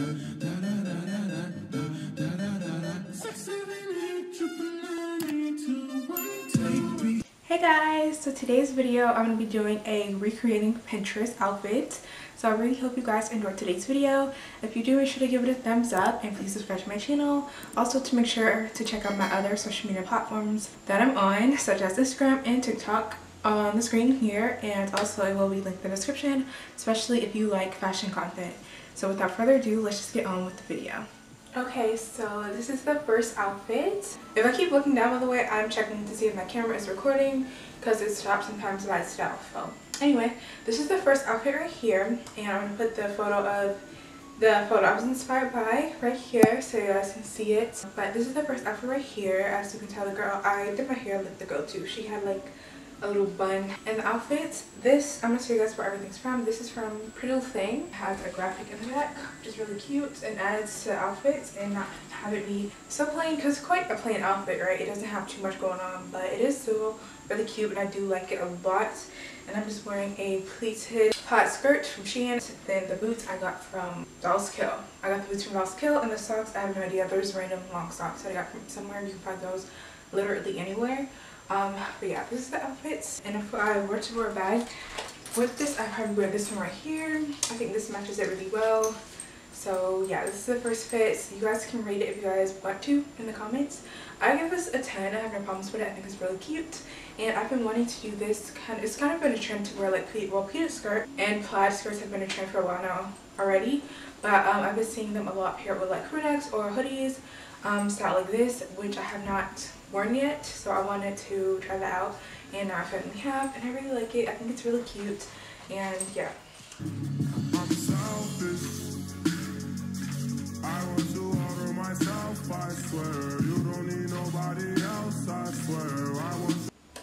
Hey guys, so today's video I'm going to be doing a recreating Pinterest outfit. So I really hope you guys enjoyed today's video. If you do, make sure to give it a thumbs up and please subscribe to my channel. Also to make sure to check out my other social media platforms that I'm on, such as Instagram and TikTok on the screen here and also it will be linked in the description, especially if you like fashion content. So without further ado, let's just get on with the video. Okay, so this is the first outfit. If I keep looking down by the way, I'm checking to see if my camera is recording because it stops sometimes by itself. So anyway, this is the first outfit right here and I'm going to put the photo of the photo I was inspired by right here so you guys can see it. But this is the first outfit right here. As you can tell, the girl, I did my hair like the girl too. She had like a little bun. And the outfits, this, I'm to show you guys where everything's from. This is from Pretty Little Thing. It has a graphic in the back, which is really cute and adds to the outfits and not have it be so plain because it's quite a plain outfit, right? It doesn't have too much going on, but it is still really cute and I do like it a lot. And I'm just wearing a pleated hot skirt from Shein. Then the boots I got from Dolls Kill. I got the boots from Dolls Kill and the socks, I have no idea. Those random long socks that I got from somewhere. You can find those literally anywhere. Um, but yeah, this is the outfits. And if I were to wear a bag with this, I probably wear this one right here. I think this matches it really well. So yeah, this is the first fit. So you guys can rate it if you guys want to in the comments. I give this a 10. I have no problems with it. I think it's really cute. And I've been wanting to do this kind of, it's kind of been a trend to wear like pleat, well pleated skirt and plaid skirts have been a trend for a while now already. But um, I've been seeing them a lot paired with like crew necks or hoodies um, style like this, which I have not worn yet so I wanted to try that out and now I finally have and I really like it I think it's really cute and yeah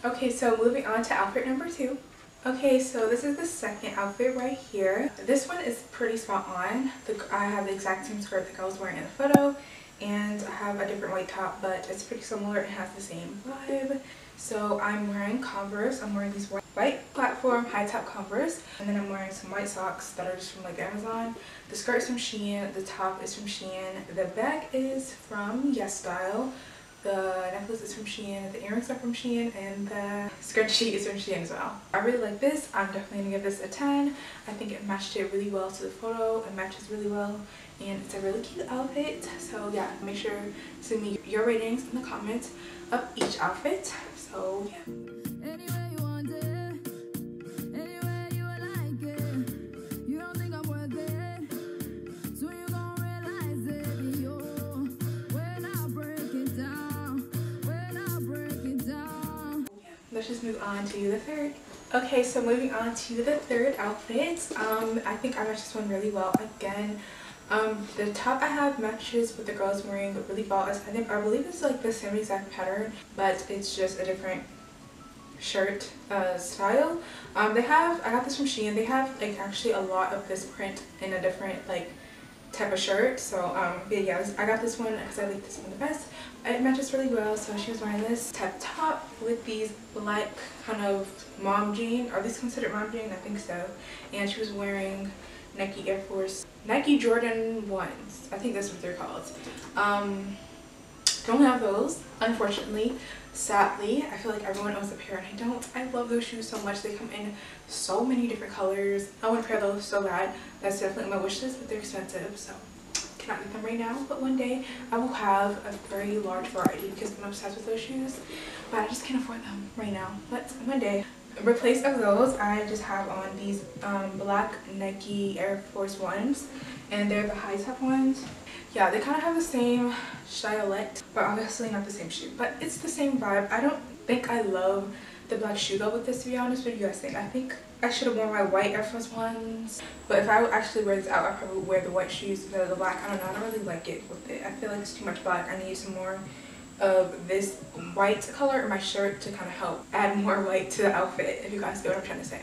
Okay, so moving on to outfit number two. Okay, so this is the second outfit right here. This one is pretty spot on. The, I have the exact same skirt that I was wearing in the photo and I have a different white top but it's pretty similar. It has the same vibe. So I'm wearing Converse. I'm wearing these white, platform high top Converse and then I'm wearing some white socks that are just from like Amazon. The skirt's from Shein. The top is from Shein. The bag is from Yes Style the necklace is from Shein, the earrings are from Shein, and the sheet is from Shein as well. I really like this. I'm definitely going to give this a 10. I think it matched it really well to the photo. It matches really well and it's a really cute outfit. So yeah, make sure to send me your ratings in the comments of each outfit. So yeah. Let's just move on to the third. Okay, so moving on to the third outfit. Um, I think I matched this one really well. Again, um, the top I have matches with the girls wearing really well. I think I believe it's like the same exact pattern, but it's just a different shirt uh, style. Um, they have I got this from Shein. They have like actually a lot of this print in a different like type of shirt. So um, but yeah, I got this one because I like this one the best. It matches really well. So she was wearing this type top with these black kind of mom jean. Are these considered mom jean? I think so. And she was wearing Nike Air Force, Nike Jordan 1s. I think that's what they're called. Um, don't have those, unfortunately. Sadly, I feel like everyone owns a pair and I don't. I love those shoes so much. They come in so many different colors. I want a pair those so bad. That's definitely my wish list, but they're expensive, so cannot get them right now. But one day I will have a very large variety because I'm obsessed with those shoes. But I just can't afford them right now. But one day replace of those I just have on these um, black Nike Air Force Ones and they're the high top ones yeah they kind of have the same stylet but obviously not the same shoe. But it's the same vibe. I don't think I love the black shoe though with this to be honest what do you guys. Think I think I should have worn my white Air Force Ones. But if I would actually wear this out I probably would wear the white shoes instead of the black. I don't know I don't really like it with it. I feel like it's too much black. I need some more of this white color in my shirt to kind of help add more white to the outfit if you guys get what I'm trying to say.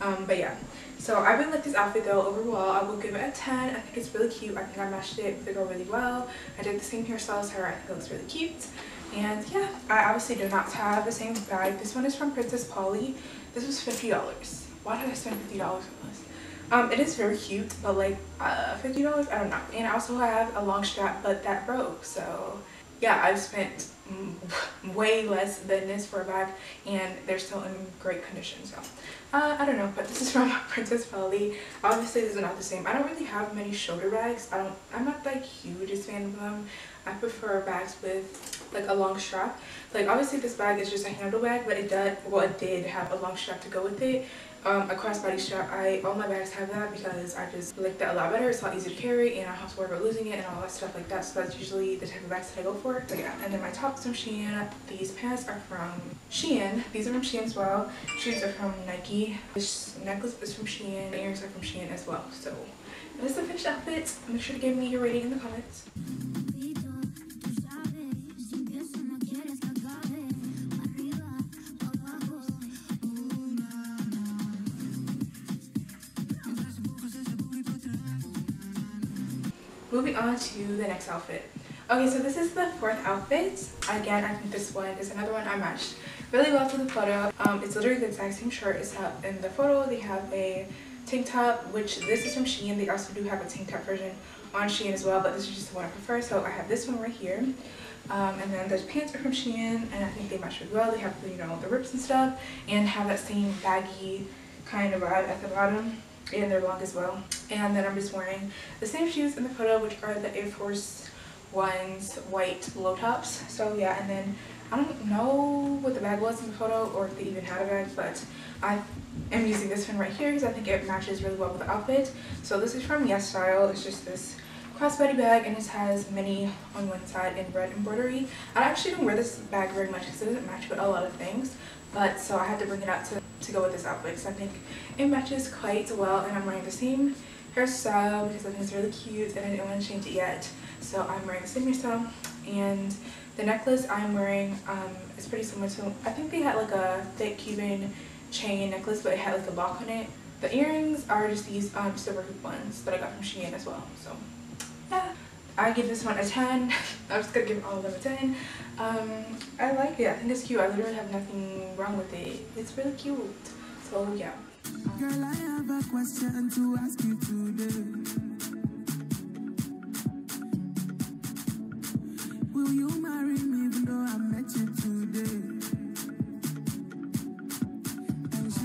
Um, but yeah, so I really like this outfit though overall. I will give it a 10. I think it's really cute. I think I matched it with the girl really well. I did the same hairstyle as her. I think it looks really cute. And yeah, I obviously do not have the same bag. This one is from Princess Polly. This was $50. Why did I spend $50 on this? Um, it is very cute, but like uh, $50, I don't know. And I also have a long strap, but that broke. So yeah, I've spent way less than this for a bag and they're still in great condition. So uh, I don't know, but this is from Princess Polly. Obviously, this is not the same. I don't really have many shoulder bags. I don't. I'm not like hugest fan of them. I prefer bags with like a long strap. Like obviously this bag is just a handle bag, but it does well it did have a long strap to go with it. Um, a crossbody strap. I all my bags have that because I just like that a lot better. It's a lot easier to carry and I don't have to worry about losing it and all that stuff like that. So that's usually the type of bags that I go for. So yeah, and then my tops from Shein. These pants are from Shein. These are from Shein as well. Shoes are from Nike. This necklace is from Shein. The earrings are from Shein as well. So that is the finished outfit. Make sure to give me your rating in the comments. Moving on to the next outfit. Okay, so this is the fourth outfit. Again, I think this one is another one I matched really well to the photo. Um, it's literally the exact same shirt. It's in the photo. They have a tank top, which this is from Shein. They also do have a tank top version on Shein as well, but this is just the one I prefer. So I have this one right here. Um, and then the pants are from Shein, and I think they match really well. They have, you know, the rips and stuff, and have that same baggy kind of vibe at the bottom and they're long as well. And then I'm just wearing the same shoes in the photo, which are the Air Force Ones white low tops. So yeah, and then I don't know what the bag was in the photo or if they even had a bag, but I am using this one right here because I think it matches really well with the outfit. So this is from Yes Style. It's just this crossbody bag and it has mini on one side in red embroidery. I actually don't wear this bag very much because it doesn't match with a lot of things. But so I had to bring it out to, to go with this outfit because I think it matches quite well and I'm wearing the same hairstyle because I think it's really cute and I didn't want to change it yet. So I'm wearing the same hairstyle and the necklace I'm wearing um, is pretty similar to, I think they had like a thick Cuban chain necklace but it had like a lock on it. The earrings are just these um, silver hoop ones that I got from Shein as well. So yeah, I give this one a 10. I'm just gonna give all of them a 10. Um, I like it. I think it's cute. I literally have nothing wrong with it. It's really cute. So yeah. Girl, I have a question to ask you today. Will you marry me even though I met you today?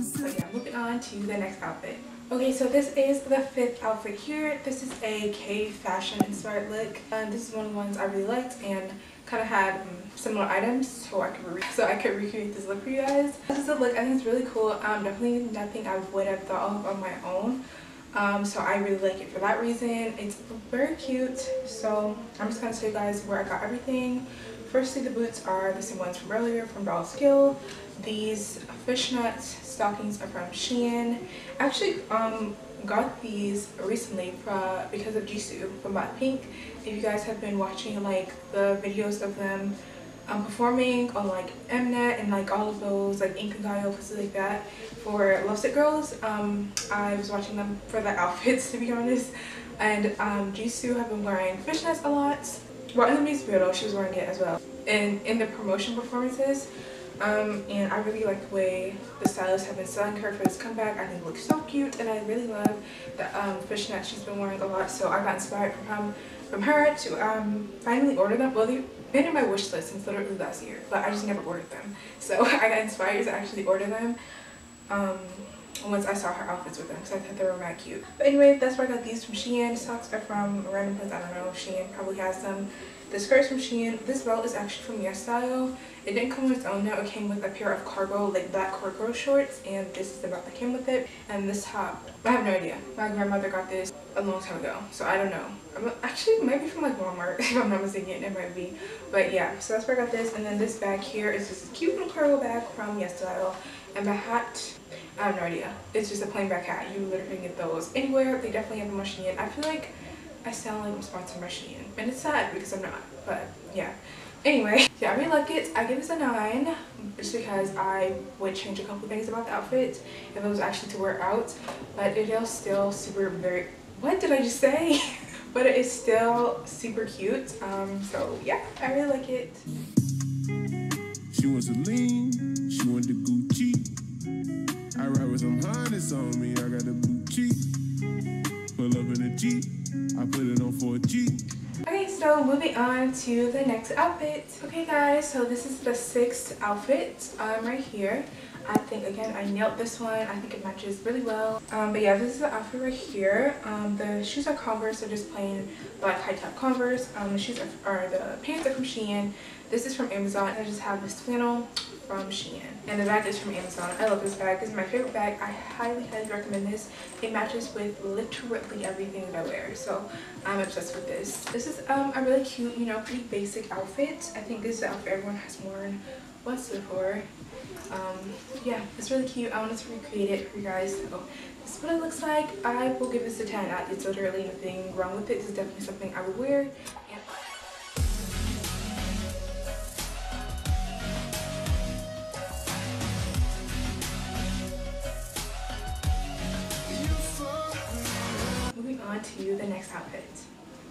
So yeah, moving on to the next outfit. Okay, so this is the fifth outfit here. This is a K fashion inspired look. And this is one of the ones I really liked and kind of had um, similar items so I could so I could recreate this look for you guys. This is a look I think it's really cool. Um, definitely nothing I would have thought of on my own. Um, so I really like it for that reason. It's very cute. So I'm just gonna show you guys where I got everything. Firstly, the boots are the same ones from earlier from Dolls Kill. These fishnet stockings are from Shein. I actually, um, got these recently for, because of Jisoo from Blackpink. If you guys have been watching like the videos of them um, performing on like Mnet and like all of those like Inkigayo places like that for Lovesick Girls, um, I was watching them for the outfits to be honest. And um, Jisoo have been wearing fishnets a lot. Well, in the music video, she was wearing it as well. And in the promotion performances, um, and I really like the way the stylists have been selling her for this comeback. I think it looks so cute and I really love the um, fishnet she's been wearing a lot. So I got inspired from, um, from her to um, finally order them. Well, been in my wish list since literally last year, but I just never ordered them. So I got inspired to actually order them um, once I saw her outfits with them because I thought they were mad cute. But anyway, that's where I got these from Shein. Socks are from random place, I don't know. Shein probably has them. The skirt's from Shein. This belt is actually from Yes Style. It didn't come with its own note. It came with a pair of cargo, like black cargo shorts, and this is the belt that came with it. And this top, I have no idea. My grandmother got this a long time ago, so I don't know. I'm, actually, maybe from like Walmart, if I'm not mistaken, it might be. But yeah, so that's where I got this. And then this bag here is just a cute little cargo bag from Yes Style. And the hat, I have no idea. It's just a plain black hat. You literally can get those anywhere. They definitely have a Shein. I feel like I sound like I'm sponsored by Shein. And it's sad because I'm not. But yeah. Anyway, yeah, I really like it. I give this a 9 just because I would change a couple things about the outfit if it was actually to wear out. But it is still super very... What did I just say? but it is still super cute. Um, so yeah, I really like it. She wants a lean, she wants the Gucci. Ride with some harness on me, I got the Gucci. Pull up in a Jeep, I put it on for a. Okay, so moving on to the next outfit. Okay guys, so this is the sixth outfit um, right here. I think again I nailed this one. I think it matches really well. Um, but yeah, this is the outfit right here. Um, the shoes are Converse. They're just plain black high top Converse. Um, the shoes are, are the pants are from Shein. This is from Amazon. And I just have this flannel from Shein. And the bag is from Amazon. I love this bag. This is my favorite bag. I highly, highly recommend this. It matches with literally everything that I wear. So I'm obsessed with this. This is um, a really cute, you know, pretty basic outfit. I think this is the outfit everyone has worn once before. Um, yeah, it's really cute. I wanted to recreate it for you guys. So this is what it looks like. I will give this a 10. It's literally nothing wrong with it. This is definitely something I would wear. To the next outfit.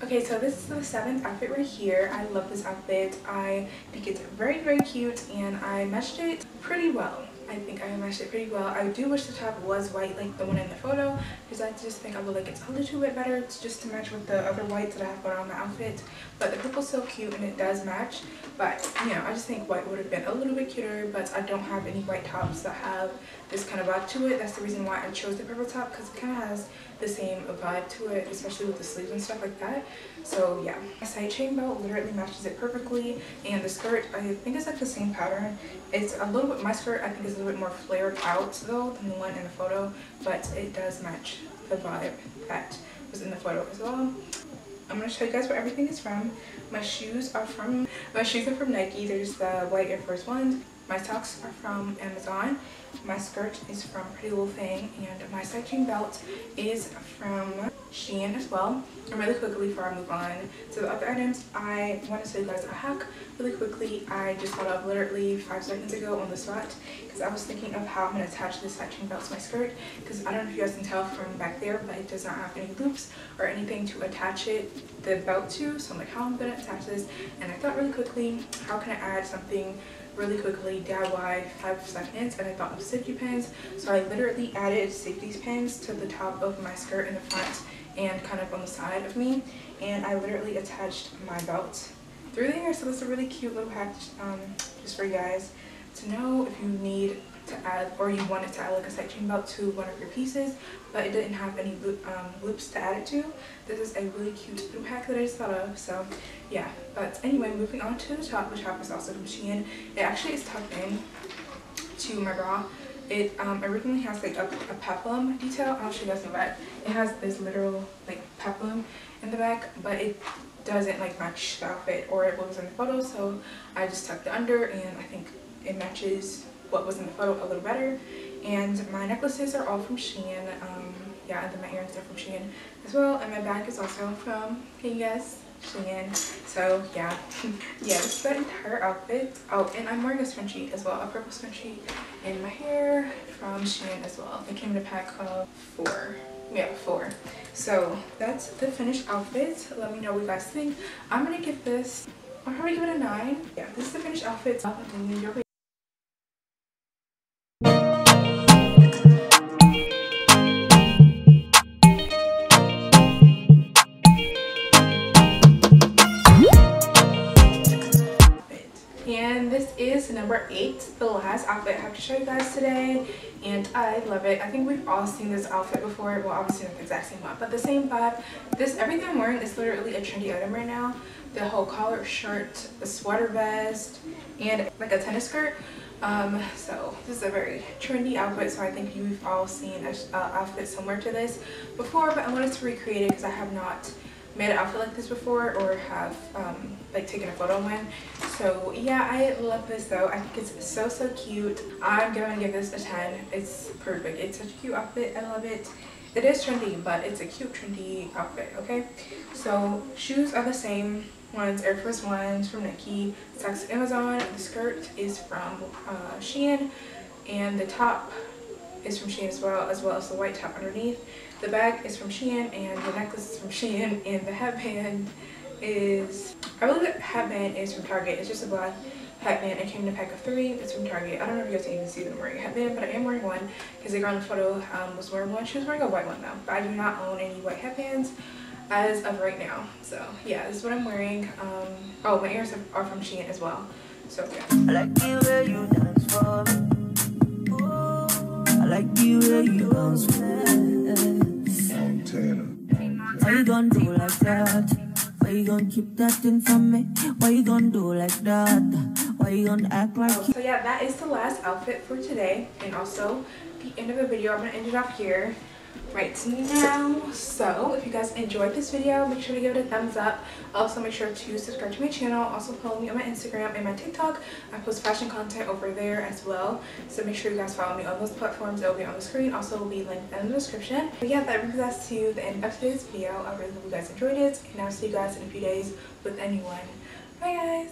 Okay, so this is the seventh outfit right here. I love this outfit. I think it's very, very cute and I meshed it pretty well. I think I matched it pretty well. I do wish the top was white like the one in the photo because I just think I would like it a little bit better it's just to match with the other whites that I have on my outfit. But the purple's so cute and it does match. But, you know, I just think white would have been a little bit cuter, but I don't have any white tops that have this kind of vibe to it. That's the reason why I chose the purple top because it kind of has the same vibe to it, especially with the sleeves and stuff like that. So yeah, my side chain belt literally matches it perfectly. And the skirt, I think is like the same pattern. It's a little bit, my skirt I think is a little bit more flared out though than the one in the photo, but it does match the vibe that was in the photo as well. I'm going to show you guys where everything is from. My shoes are from, my shoes are from Nike. There's the white Air Force Ones. My socks are from Amazon. My skirt is from Pretty Little Thing. And my side chain belt is from Shein as well. And really quickly before I move on to the other items, I want to show you guys a hack really quickly. I just thought of literally five seconds ago on the spot because I was thinking of how I'm going to attach this side chain belt to my skirt because I don't know if you guys can tell from back there, but it does not have any loops or anything to attach it, the belt to. So I'm like, how am I going to attach this? And I thought really quickly, how can I add something really quickly DIY five seconds? And I thought of safety pins. So I literally added safety pins to the top of my skirt in the front and kind of on the side of me. And I literally attached my belt through there. So it's a really cute little hack um, just for you guys to know if you need to add or you wanted to add like a side chain belt to one of your pieces but it didn't have any loop, um, loops to add it to. This is a really cute little hack that I just thought of so yeah. But anyway moving on to the top the top is also from Shein it actually is tucked in to my bra. It um, originally has like a, a peplum detail. I'll show you guys in the back it has this literal like peplum in the back but it doesn't like match the outfit or it was in the photo so I just tucked it under and I think it matches what was in the photo a little better. And my necklaces are all from Shein. Um, yeah, and then my earrings are from Shein as well. And my bag is also from, can you? Shein. So yeah, yeah, is the entire outfit. Oh, and I'm wearing a scrunchie as well, a purple scrunchie in my hair from Shein as well. It came in a pack of four. Yeah, four. So that's the finished outfit. Let me know what you guys think. I'm gonna give this, I'll probably give it a nine. Yeah, this is the finished outfit. Number eight the last outfit i have to show you guys today and i love it. I think we've all seen this outfit before. Well obviously not the exact same one but the same vibe. This everything i'm wearing is literally a trendy item right now. The whole collar shirt the sweater vest and like a tennis skirt. Um so this is a very trendy outfit so i think you've all seen an uh, outfit similar to this before but i wanted to recreate it because i have not made an outfit like this before or have um, like taken a photo in. So yeah, I love this though. I think it's so, so cute. I'm gonna give this a 10. It's perfect. It's such a cute outfit. I love it. It is trendy, but it's a cute, trendy outfit, okay? So shoes are the same ones, Air Force Ones from Nike, socks Amazon, the skirt is from uh, Shein, and the top is from Shein as well, as well as the white top underneath. The bag is from Shein and the necklace is from Shein and the headband is, I believe the headband is from Target. It's just a black headband. It came in a pack of three. It's from Target. I don't know if you guys can even see I'm wearing a headband, but I am wearing one because the girl in the photo um, was wearing one. She was wearing a white one though, but I do not own any white headbands as of right now. So yeah, this is what I'm wearing. Um, oh, my ears are from Shein as well. So yeah. Like the way you dance Why you gonna do like that? Why you gonna keep that thing from me? Why you gonna do like that? Why you gonna act like oh, So yeah, that is the last outfit for today. And also the end of the video. I'm gonna end it off here right now so if you guys enjoyed this video make sure to give it a thumbs up. Also make sure to subscribe to my channel. Also follow me on my instagram and my tiktok. I post fashion content over there as well. So make sure you guys follow me on those platforms. It will be on the screen. Also will be linked in the description. But yeah that brings us to the end of today's video. I really hope you guys enjoyed it and i'll see you guys in a few days with anyone bye guys